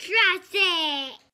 Trust it.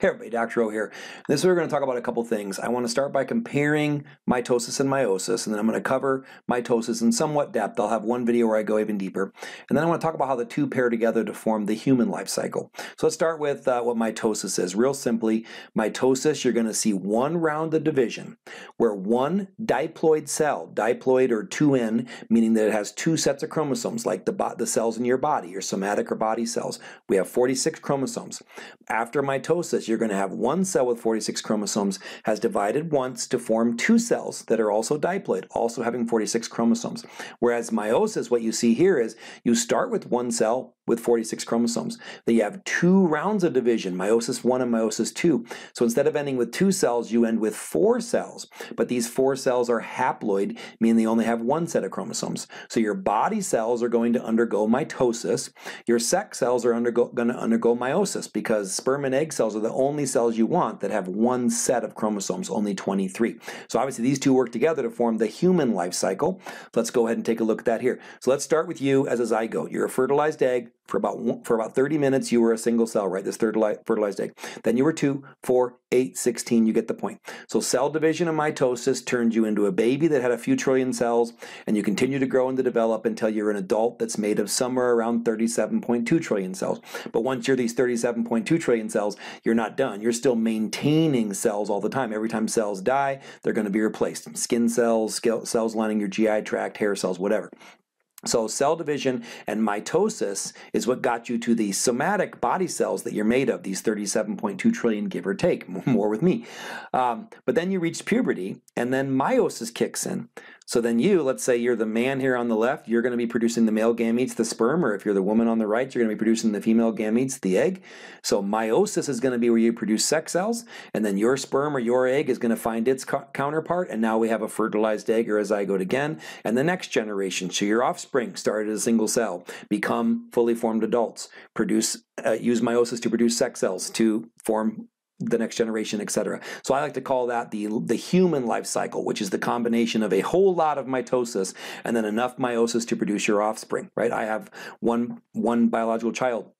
Hey everybody, Dr. O here. This we're going to talk about a couple things. I want to start by comparing mitosis and meiosis, and then I'm going to cover mitosis in somewhat depth. I'll have one video where I go even deeper. And then I want to talk about how the two pair together to form the human life cycle. So let's start with uh, what mitosis is. Real simply, mitosis, you're going to see one round of division where one diploid cell, diploid or 2N, meaning that it has two sets of chromosomes, like the, the cells in your body, your somatic or body cells. We have 46 chromosomes. After mitosis, you're going to have one cell with 46 chromosomes has divided once to form two cells that are also diploid, also having 46 chromosomes. Whereas meiosis, what you see here is you start with one cell with 46 chromosomes. Then you have two rounds of division, meiosis 1 and meiosis 2. So instead of ending with two cells, you end with four cells. But these four cells are haploid, meaning they only have one set of chromosomes. So your body cells are going to undergo mitosis. Your sex cells are going to undergo meiosis because sperm and egg cells are the only cells you want that have one set of chromosomes, only 23. So obviously these two work together to form the human life cycle. Let's go ahead and take a look at that here. So let's start with you as a zygote. You're a fertilized egg. For about for about 30 minutes, you were a single cell, right? This fertilized egg. Then you were 2, 4, 8, 16. You get the point. So cell division and mitosis turned you into a baby that had a few trillion cells, and you continue to grow and to develop until you're an adult that's made of somewhere around 37.2 trillion cells. But once you're these 37.2 trillion cells, you're not done. You're still maintaining cells all the time. Every time cells die, they're going to be replaced. Skin cells, cells lining your GI tract, hair cells, whatever. So cell division and mitosis is what got you to the somatic body cells that you're made of, these 37.2 trillion, give or take, more with me. Um, but then you reach puberty, and then meiosis kicks in. So then you, let's say you're the man here on the left, you're going to be producing the male gametes, the sperm, or if you're the woman on the right, you're going to be producing the female gametes, the egg. So meiosis is going to be where you produce sex cells, and then your sperm or your egg is going to find its counterpart, and now we have a fertilized egg or a zygote again, and the next generation. So your offspring started as a single cell, become fully formed adults, produce, uh, use meiosis to produce sex cells to form the next generation, etc. So I like to call that the, the human life cycle, which is the combination of a whole lot of mitosis and then enough meiosis to produce your offspring, right? I have one, one biological child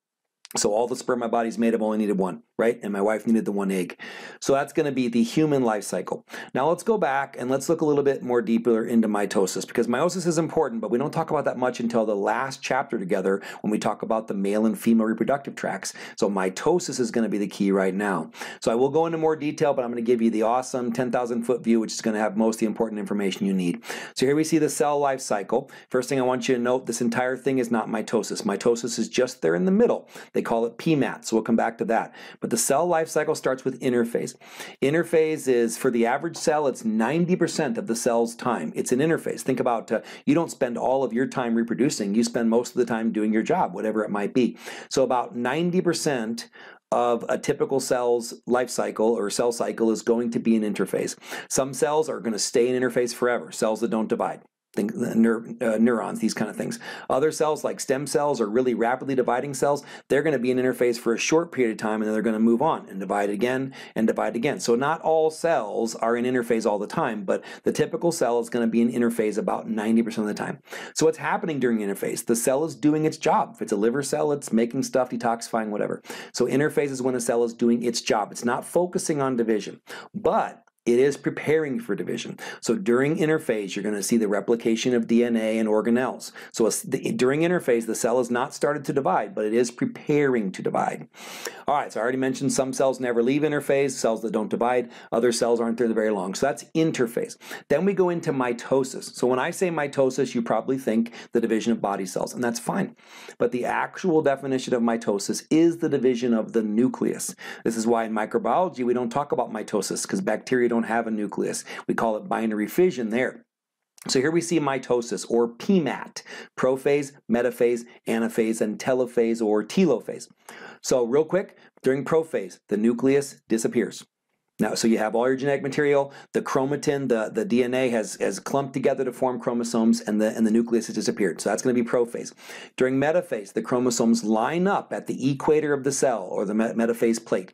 so all the sperm my body's made of only needed one, right? And my wife needed the one egg. So that's going to be the human life cycle. Now let's go back and let's look a little bit more deeper into mitosis because meiosis is important, but we don't talk about that much until the last chapter together when we talk about the male and female reproductive tracts. So mitosis is going to be the key right now. So I will go into more detail, but I'm going to give you the awesome 10,000 foot view, which is going to have most of the important information you need. So here we see the cell life cycle. First thing I want you to note, this entire thing is not mitosis. Mitosis is just there in the middle. They call it PMAT, so we'll come back to that. But the cell life cycle starts with interphase. Interphase is, for the average cell, it's 90% of the cell's time. It's an interphase. Think about, uh, you don't spend all of your time reproducing. You spend most of the time doing your job, whatever it might be. So about 90% of a typical cell's life cycle or cell cycle is going to be an interphase. Some cells are going to stay in interphase forever, cells that don't divide think, neur, uh, neurons, these kind of things. Other cells like stem cells or really rapidly dividing cells, they're going to be in interphase for a short period of time and then they're going to move on and divide again and divide again. So not all cells are in interphase all the time, but the typical cell is going to be in interphase about 90% of the time. So what's happening during interphase? The cell is doing its job. If it's a liver cell, it's making stuff, detoxifying, whatever. So interphase is when a cell is doing its job. It's not focusing on division. But it is preparing for division. So during interphase, you're going to see the replication of DNA and organelles. So during interphase, the cell has not started to divide, but it is preparing to divide. All right, so I already mentioned some cells never leave interphase, cells that don't divide, other cells aren't there very long. So that's interphase. Then we go into mitosis. So when I say mitosis, you probably think the division of body cells, and that's fine. But the actual definition of mitosis is the division of the nucleus. This is why in microbiology we don't talk about mitosis because bacteria don't don't have a nucleus. We call it binary fission there. So here we see mitosis or PMAT, prophase, metaphase, anaphase, and telophase or telophase. So real quick, during prophase, the nucleus disappears. Now, so you have all your genetic material, the chromatin, the, the DNA has, has clumped together to form chromosomes, and the, and the nucleus has disappeared. So that's going to be prophase. During metaphase, the chromosomes line up at the equator of the cell, or the metaphase plate.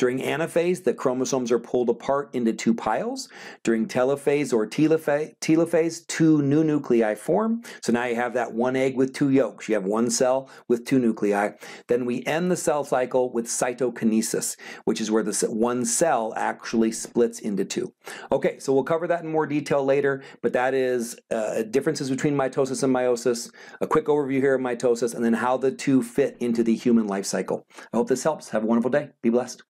During anaphase, the chromosomes are pulled apart into two piles. During telophase or telophase, telophase, two new nuclei form. So now you have that one egg with two yolks. You have one cell with two nuclei. Then we end the cell cycle with cytokinesis, which is where the one cell actually splits into two. Okay, so we'll cover that in more detail later, but that is uh, differences between mitosis and meiosis, a quick overview here of mitosis, and then how the two fit into the human life cycle. I hope this helps. Have a wonderful day. Be blessed.